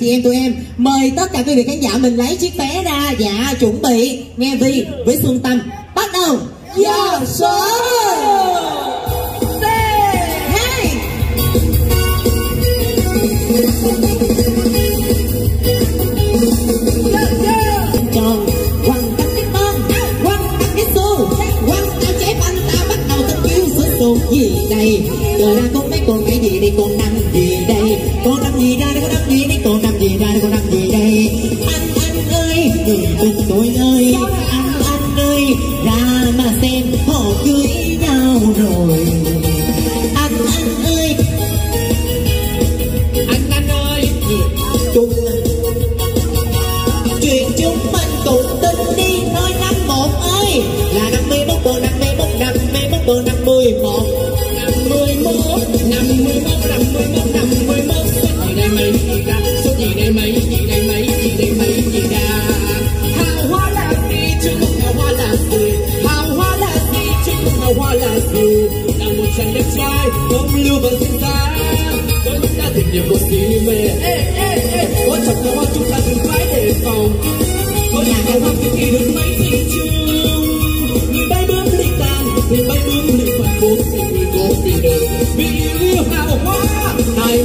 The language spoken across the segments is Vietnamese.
chị em, tụi em, mời tất cả quý vị khán giả mình lấy chiếc vé ra dạ chuẩn bị. Nghe vi với xuân tâm. Bắt đầu. Giờ số hai tròn quăng cánh cái con quăng cánh cái xu. Quăng tao chép ta bắt đầu tình yêu sửa sụn gì đây? Giờ ra con mấy con cái gì đi con năm gì đây? know người bay bướm lệ phật bốn tình người cố tình đời vì yêu hào hoa hai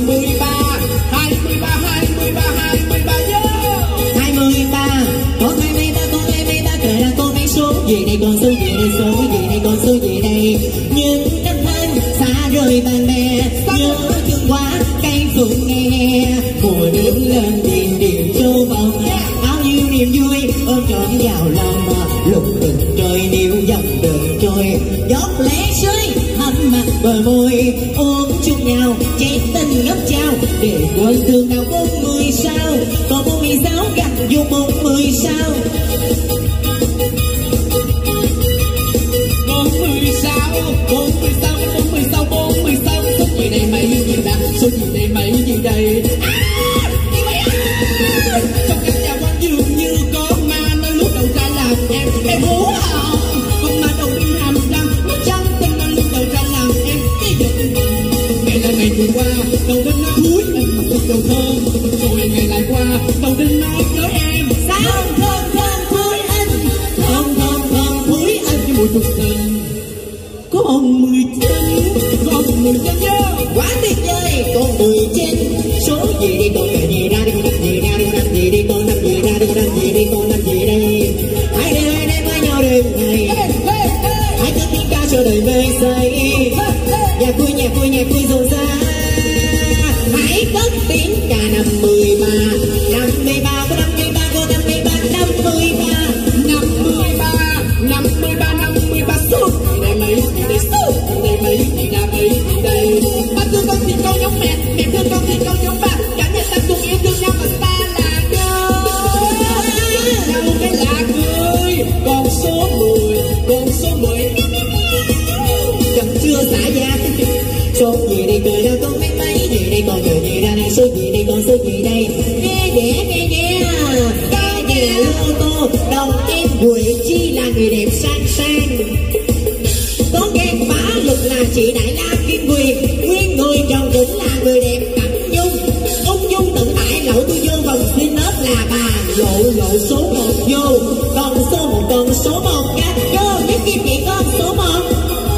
số 1 nha Vô giúp chị chị con số 1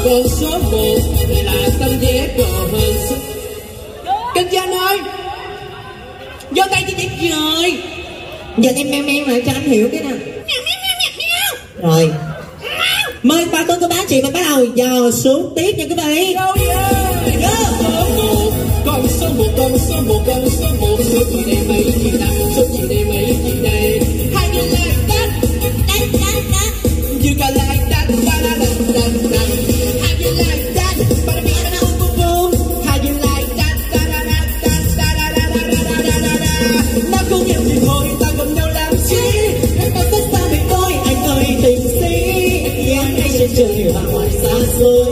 Con số 1 là tấm vé đỏ hơn sức Kinh Giang ơi Vô tay chị chị rồi Giờ em em em lại cho anh hiểu cái nào Rồi Mời ba tôi cô bá chị và bắt đầu dò xuống tiếp nha quý vị Con số 1, con số 1, con số 1 Số chị này mấy chị ta, số chị này xa xôi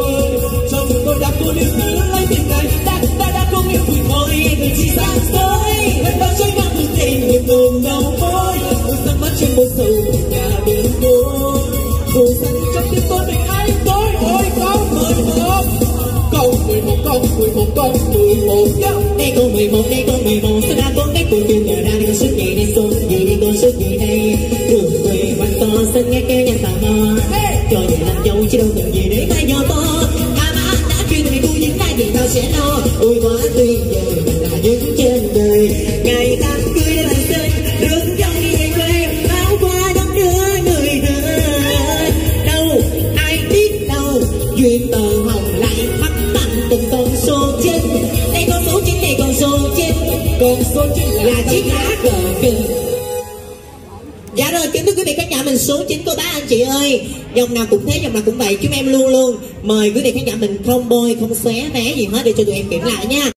trong tôi đã cô liễu nữ lấy tình này ta ta đã không yêu vui thôi người chỉ sang tới vẫn bao trái nắng thương tình người đầu môi một tầm mắt trên một sầu nhà đường tôi dù rằng trong tim tôi mình ai tôi ôi không mười một câu mười một câu mười một câu mười một câu đây câu mười một đây câu số chín đây con số chín này con số chín con số chín là chiếc lá cờ kinh Dạ rồi, kính thưa quý vị khán giả mình số 9 cô bác anh chị ơi. Dòng nào cũng thế, dòng nào cũng vậy Chúng em luôn luôn. Mời quý vị khán giả mình không bôi, không xé vé gì hết Để cho tụi em kiểm lại nha.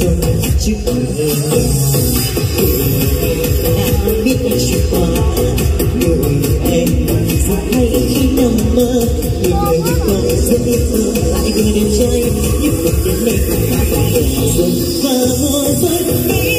Trên một chiếc sông chứ người đã biết anh chuyện qua người em rất hay khi nằm mơ người người người con rất biết thương lại gửi đến chơi những cuộc đến này cũng phải còn rồi và mùa xuân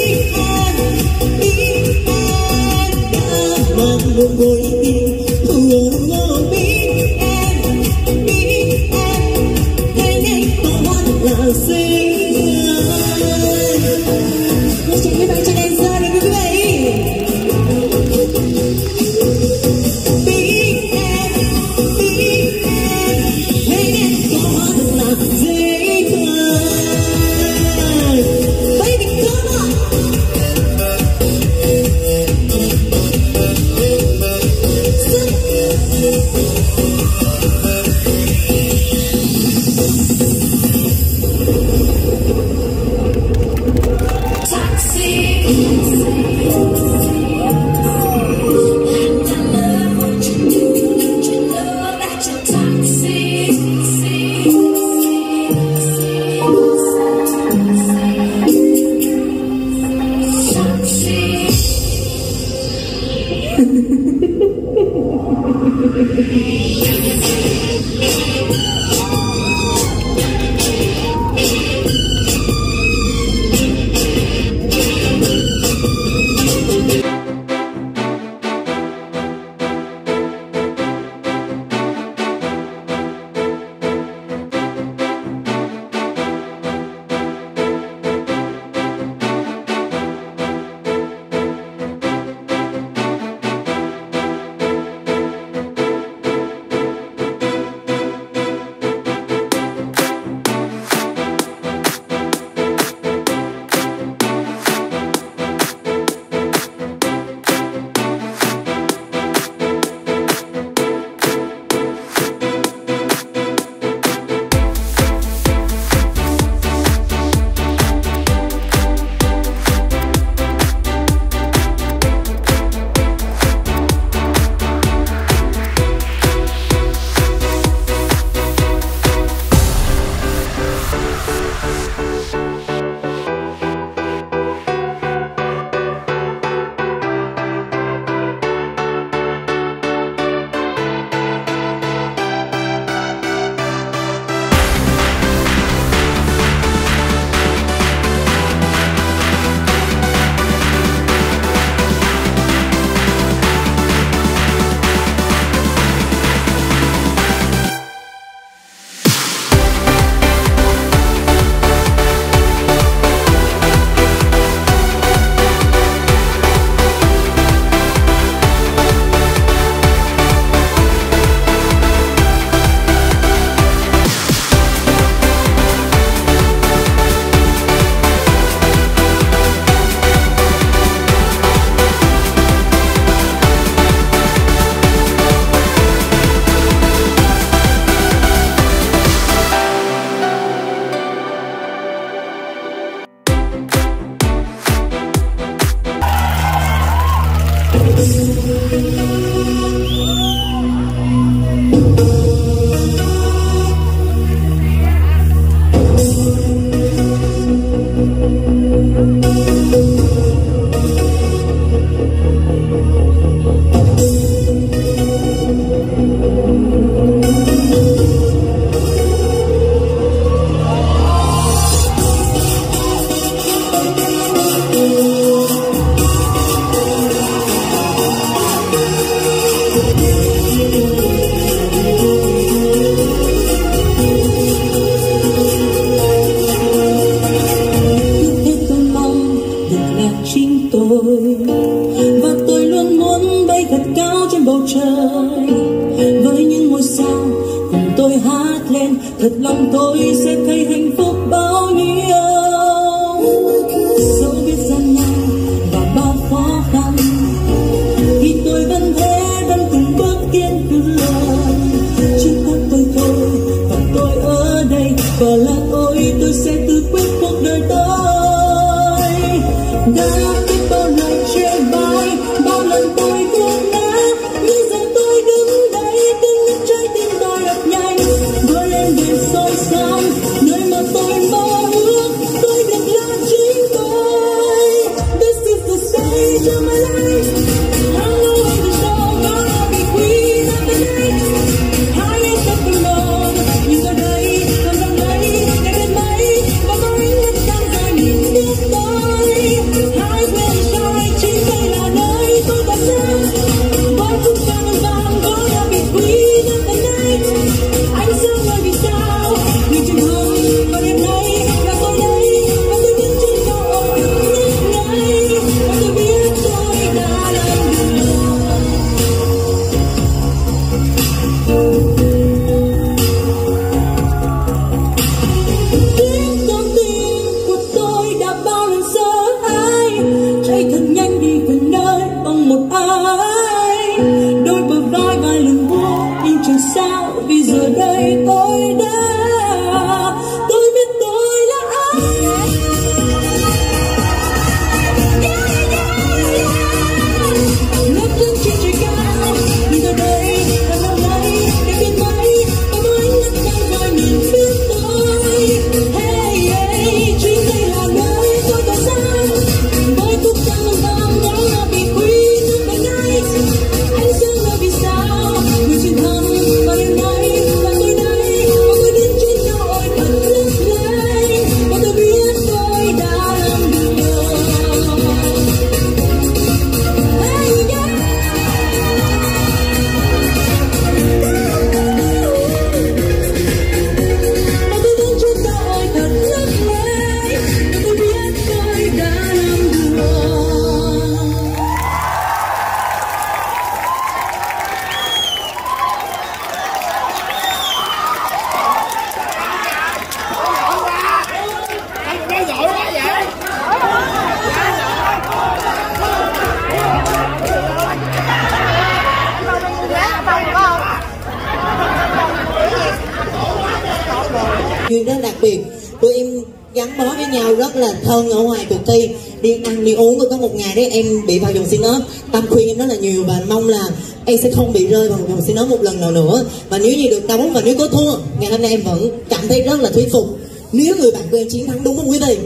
duyên rất đặc biệt tụi em gắn bó với nhau rất là thân ở ngoài cuộc thi đi ăn đi uống có một ngày đấy em bị vào dòng xin ốp tâm khuyên em rất là nhiều và mong là em sẽ không bị rơi vào dòng xin ốp một lần nào nữa và nếu như được đấu và nếu có thua ngày hôm nay em vẫn cảm thấy rất là thuyết phục nếu người bạn của em chiến thắng đúng không quý vị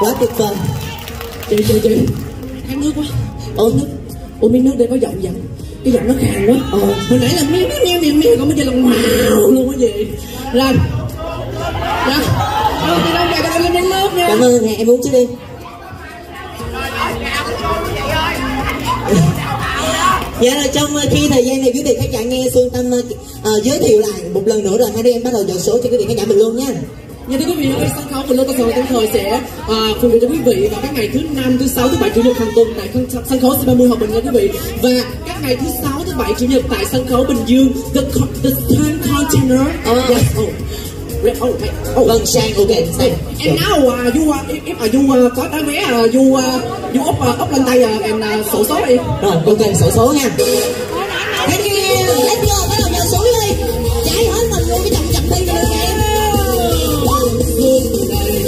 quá tuyệt vời chị chị chị khát nước quá ôi nước ủa miếng nước đây có giọng giọng cái giọng nó khàn quá ờ hồi nãy là miếng miếng miếng miếng còn bây giờ là wow luôn á gì rồi cảm ơn nè em uống trước đi Dạ rồi trong ờ, khi thời gian này quý vị khán giả nghe Xuân Tâm ờ, giới thiệu lại một lần nữa rồi hai đứa em bắt đầu dọn số cho quý vị khán giả mình luôn nha. Như thưa quý vị ơi, sân khấu của Lô Tô Sồi Tổng Thời sẽ à, phục vụ cho quý vị vào các ngày thứ năm, thứ sáu, thứ bảy, chủ nhật hàng tuần tại sân, khấu C30 Hòa Bình nha quý vị. Và các ngày thứ sáu, thứ bảy, chủ nhật tại sân khấu Bình Dương, The, the Time Container. Oh. Wait, oh, wait, oh. Vâng, sang ok, sang. And now, uh, you, uh, if, if uh, you uh, có tái vé, uh, you, uh, you up, uh, up lên tay uh, and uh, sổ số đi. Rồi, ok, sổ số nha. Thank you, let's go, bắt đầu dọn số đi. Chạy hết mình luôn cái chồng chậm thi cho em. Xuân đây,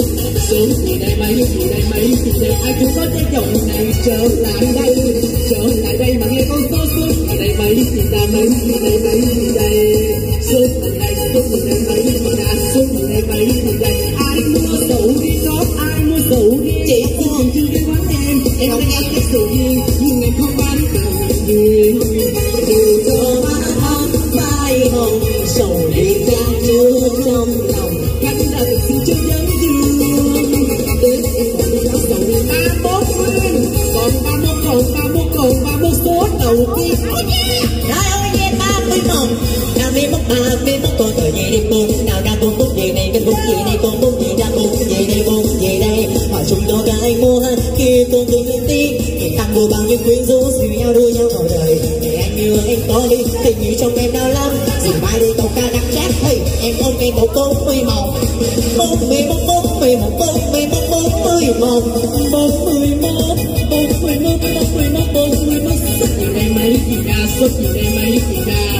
xuân thì đây mấy, thì đây mấy, thì đây ai cũng có cái chồng này trở lại đây, trở lại đây mà nghe con số xuân thì đây mấy, thì ta mấy, thì đây mấy, thì đây xuân thì ngày xuân thì đây mấy, xuân thì đây mấy, một đây ai mua sầu đi có ai mua sầu đi Chị còn chưa đi quán em, em không ăn cái sầu nhưng em không bán được duyên. Dù cho Má hồng, hồng, sầu đi ra chưa trong lòng. cánh đời thực cho nhớ dương Tết em còn đi ra ba mốt nguyên còn ba mốt còn ba mốt còn ba mốt số đầu tiên vô bằng nhiêu quyến rũ Sự nhau đua nhau vào đời. Để anh yêu anh to đi Tình yêu trong em đau lắm Dù mai đôi cầu ca đắng chát hey, Em ôm cây cầu cốc mười màu Bốn mươi bốn bốn mười một bốn mươi bốn bốn mười một Bốn mươi một bốn mươi một bốn mươi một bốn mươi một Sức nhìn em ấy thì ra Sức nhìn em ấy thì ra.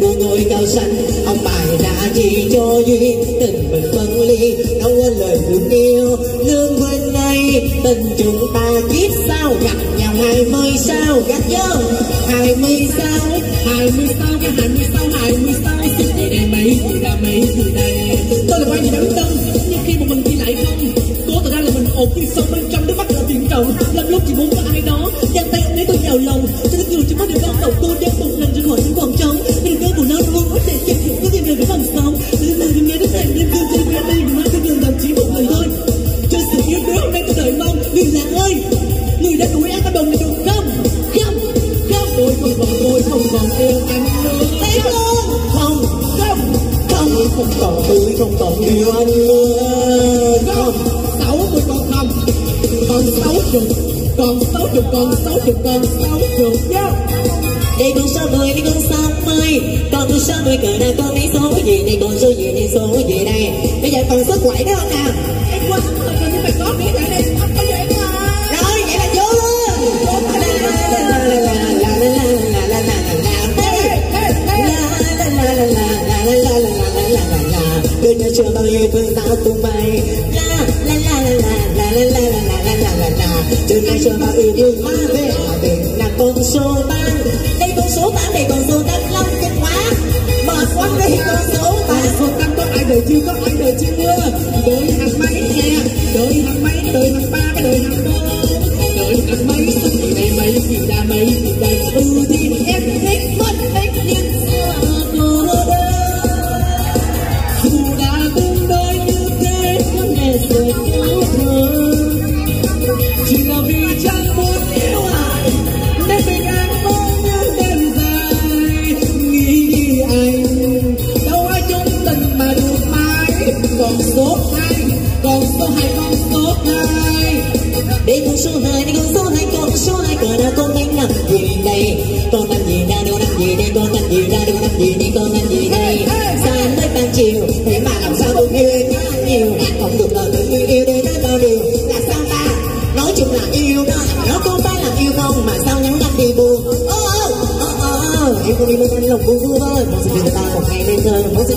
Biết em ngôi cao xanh ông bài đã chỉ cho duyên tình mình phân ly. Đâu quên lời thương yêu lương huynh này tình chúng ta kiếp sao gặp nhau hai mươi sao gặp nhớ. Hai mươi sao 26 cái 26, 26 Xin đây đây mấy thì ra mấy thì đây Tôi là quan gì tâm Nhưng khi một mình thì lại không Cố tỏ ra là mình ổn đi sâu bên trong đôi mắt là biển rộng Lắm lúc chỉ muốn có ai đó Giang tay ôm lấy tôi vào lòng Cho còn tôi không còn yêu anh nữa không sáu mươi con không còn sáu chục còn sáu chục còn sáu chục còn sáu chục nhá đây con số mười đây con sáu mươi con con số mười cỡ nào con lấy số gì đây con số gì đây số gì đây bây giờ còn số quậy đó không nào em qua rồi nhưng mày có biết lại đây chưa bao nhiêu thương ta tung bay la la la la la la la la la la la la từ nay chưa bao yêu thương ta về hòa bình là con số tám đây con số tám này con số tám long kinh quá mà quá đây con số Con tám số tám có ai đời chưa có ai đời chưa đời hàng mấy nè đợi hàng mấy đợi hàng ba cái đời hàng bốn đợi hàng mấy sức mấy gì ra mấy gì ưu ừ 将来你将将来この将来からこんなになってんだいこんなになどなん gì đây con làm gì ra đâu làm gì đi con làm gì đây sao mới ban chiều thế mà làm sao tôi yêu em quá nhiều? Em không được lời tôi yêu đây rất bao điều là sao ta? Nói chung là yêu đó. Nó không phải là yêu không mà sao nhắn đặt đi buồn? Ô ô ô ô em không đi mua con lòng vui vui thôi. Một sự ta một ngày lên trời một sự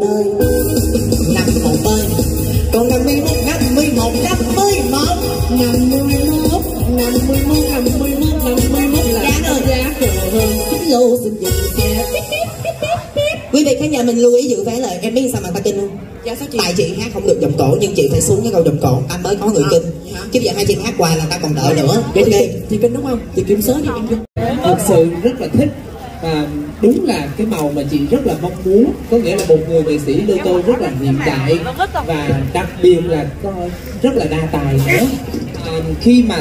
đời. Nằm một bên còn năm mươi một năm mươi một năm mươi một năm mươi mốt năm mươi mốt năm mươi mốt năm mươi mốt là Giá rồi. giá hơn Xích lô xin xe quý vị khán giả mình lưu ý giữ vé lời em biết sao mà ta kinh không? Chị? Tại chị hát không được giọng cổ nhưng chị phải xuống cái câu giọng cổ. Anh mới có người À, kinh hả? chứ giờ hai chị hát hoài là ta còn đợi nữa. Vậy ok. thì chị kinh đúng không? Chị kiểm số đi em vô. Thật sự rất là thích và đúng là cái màu mà chị rất là mong muốn. Có nghĩa là một người nghệ sĩ lô tô rất là hiện đại và đặc biệt là có rất là đa tài nữa. À, khi mà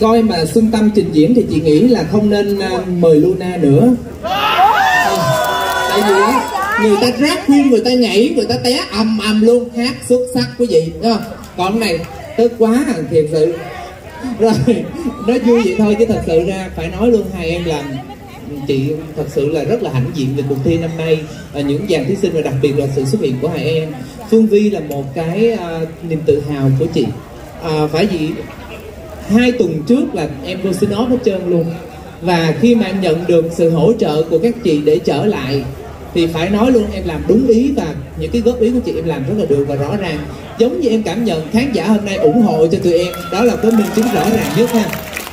coi mà Xuân Tâm trình diễn thì chị nghĩ là không nên à, mời Luna nữa. À, tại vì á người ta rap queen người ta nhảy người ta té ầm ầm luôn hát xuất sắc quý vị đúng không? Còn này tức quá thiệt sự. Rồi nói vui vậy thôi chứ thật sự ra phải nói luôn hai em làm chị thật sự là rất là hãnh diện về cuộc thi năm nay. À, những dàn thí sinh và đặc biệt là sự xuất hiện của hai em. Phương vi là một cái à, niềm tự hào của chị. À, phải gì hai tuần trước là em vô xin hết trơn luôn. Và khi mà em nhận được sự hỗ trợ của các chị để trở lại thì phải nói luôn em làm đúng ý và những cái góp ý của chị em làm rất là được và rõ ràng. Giống như em cảm nhận khán giả hôm nay ủng hộ cho tụi em. Đó là cái minh chứng rõ ràng nhất ha.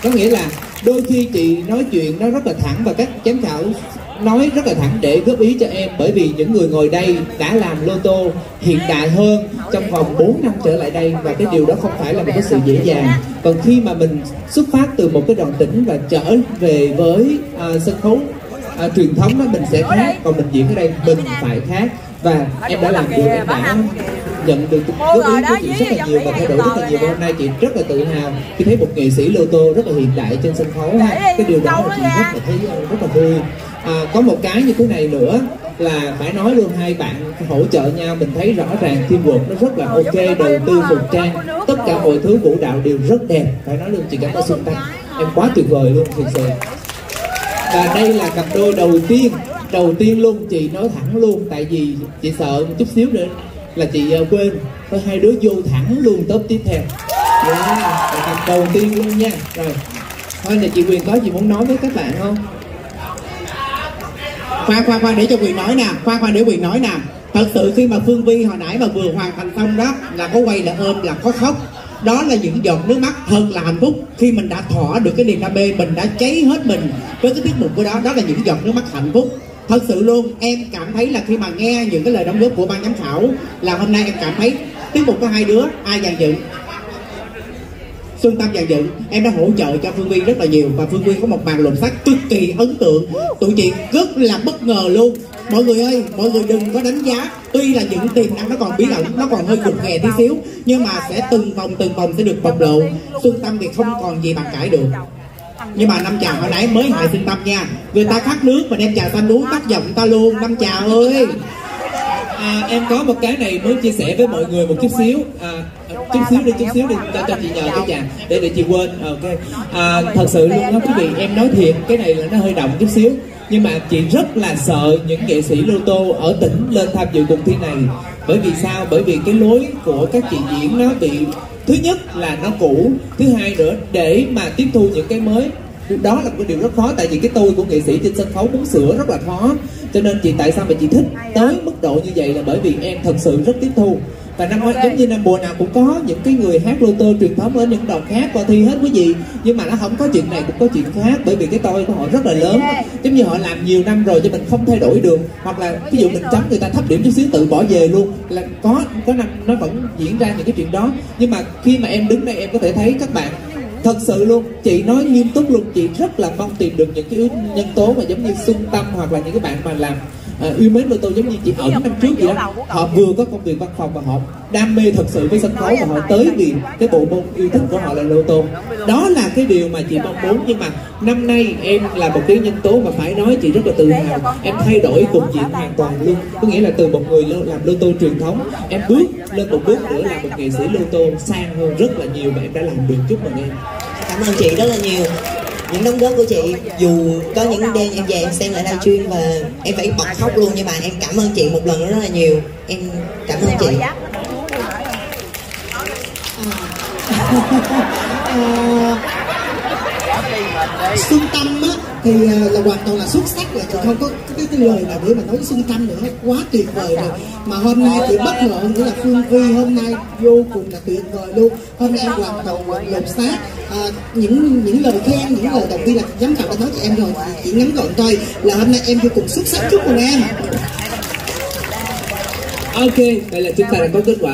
Có nghĩa là đôi khi chị nói chuyện nó rất là thẳng và các giám khảo nói rất là thẳng để góp ý cho em. Bởi vì những người ngồi đây đã làm lô tô hiện đại hơn trong vòng 4 năm trở lại đây và cái điều đó không phải là một cái sự dễ dàng. Còn khi mà mình xuất phát từ một cái đoàn tỉnh và trở về với uh, sân khấu uh, truyền thống đó mình sẽ khác còn mình diễn ở đây mình phải khác. Và em đã làm được em đã nhận được góp ý của chị rất là nhiều và thay đổi rất là nhiều. và hôm nay chị rất là tự hào khi thấy một nghệ sĩ lô tô rất là hiện đại trên sân khấu ha. Cái điều đó là chị rất là thấy rất là vui. À, có một cái như thế này nữa là phải nói luôn hai bạn hỗ trợ nhau mình thấy rõ ràng teamwork nó rất là ok đầu tư phục trang tất cả mọi thứ vũ đạo đều rất đẹp. Phải nói luôn chị cảm ơn xuân tăng em quá tuyệt vời luôn thực sự. Và đây là cặp đôi đầu tiên đầu tiên luôn chị nói thẳng luôn tại vì chị sợ một chút xíu nữa là chị uh, quên. Có hai đứa vô thẳng luôn top tiếp theo. Yeah, cặp đầu tiên luôn nha. Rồi. Thôi là chị quyền có gì muốn nói với các bạn không? Khoan khoan khoan để cho quyền nói nè. Khoan khoan để quyền nói nè. Thật sự khi mà phương vi hồi nãy mà vừa hoàn thành xong đó là có quay là ôm là có khóc. Đó là những giọt nước mắt thật là hạnh phúc. Khi mình đã thỏa được cái niềm đam mê mình đã cháy hết mình với cái tiết mục của đó đó là những giọt nước mắt hạnh phúc thật sự luôn, em cảm thấy là khi mà nghe những cái lời đóng góp của ban giám khảo, là hôm nay em cảm thấy tiết mục có hai đứa, ai dàn dựng? Xuân Tâm dàn dựng. Em đã hỗ trợ cho Phương Vi rất là nhiều và Phương Vi có một màn lột xác cực kỳ ấn tượng. Tụi chị rất là bất ngờ luôn. Mọi người ơi, mọi người đừng có đánh giá. Tuy là những tiềm năng nó còn bí ẩn, nó còn hơi cục ghè tí xíu, nhưng mà sẽ từng vòng từng vòng sẽ được bộc lộ. Xuân Tâm thì không còn gì bàn cãi được nhưng mà năm chào hồi nãy mới hại sinh Tâm nha. Người ta khát nước mà đem trà xanh uống tắt giọng ta luôn. Năm chào ơi. À, em có một cái này muốn chia sẻ với mọi người một chút xíu. À, chút xíu đi chút xíu đi. Cho cho chị nhờ cái chàng để để chị quên. À, ok. À, thật sự luôn đó quý vị em nói thiệt cái này là nó hơi động chút xíu. Nhưng mà chị rất là sợ những nghệ sĩ lô tô ở tỉnh lên tham dự cuộc thi này. Bởi vì sao? Bởi vì cái lối của các chị diễn nó bị thứ nhất là nó cũ thứ hai nữa để mà tiếp thu những cái mới đó là một điều rất khó tại vì cái tôi của nghệ sĩ trên sân khấu muốn sửa rất là khó. Cho nên chị tại sao mà chị thích tới mức độ như vậy là bởi vì em thật sự rất tiếp thu. Và năm ngoái giống như năm mùa nào cũng có những cái người hát lô tô truyền thống ở những đoàn khác qua thi hết quý vị. Nhưng mà nó không có chuyện này cũng có chuyện khác bởi vì cái tôi của họ rất là lớn. Giống như họ làm nhiều năm rồi cho mình không thay đổi được. Hoặc là ví dụ mình chấm người ta thấp điểm chút xíu tự bỏ về luôn là có có năm nó vẫn diễn ra những cái chuyện đó. Nhưng mà khi mà em đứng đây em có thể thấy các bạn thật sự luôn, chị nói nghiêm túc luôn, chị rất là mong tìm được những cái nhân tố mà giống như xuân tâm hoặc là những cái bạn mà làm à, yêu mến lô tô giống như chị ẩn năm trước vậy đó họ vừa có công việc văn phòng và họ đam mê thật sự với sân khấu và họ tới vì cái bộ môn yêu thích của họ là lô tô. Đó là cái điều mà chị mong muốn nhưng mà năm nay em là một cái nhân tố mà phải nói chị rất là tự hào. em thay đổi cục diện hoàn toàn luôn. Có nghĩa là từ một người làm lô tô truyền thống em bước lên một bước nữa là một nghệ sĩ lô tô sang hơn rất là nhiều và em đã làm được chúc mừng em cảm ơn chị rất là nhiều những đóng góp của chị dù có những đêm em về em xem lại livestream và em phải bật khóc luôn nhưng mà em cảm ơn chị một lần rất là nhiều. Em cảm ơn chị Xuân Tâm á thì ờ, là hoàn toàn là xuất sắc rồi, chị không có cái, cái lời nào để mà nói Xuân Tâm nữa quá tuyệt vời rồi. Mà hôm nay chị bất ngờ nữa là Phương quy hôm nay vô cùng là tuyệt vời luôn. Hôm nay em hoàn toàn lột xác. À, những những lời khen những lời động viên là giám khảo đã nói cho em rồi. Chị ngắn gọn thôi là hôm nay em vô cùng xuất sắc. Chúc mừng em. Ok vậy là chúng ta đã có kết quả.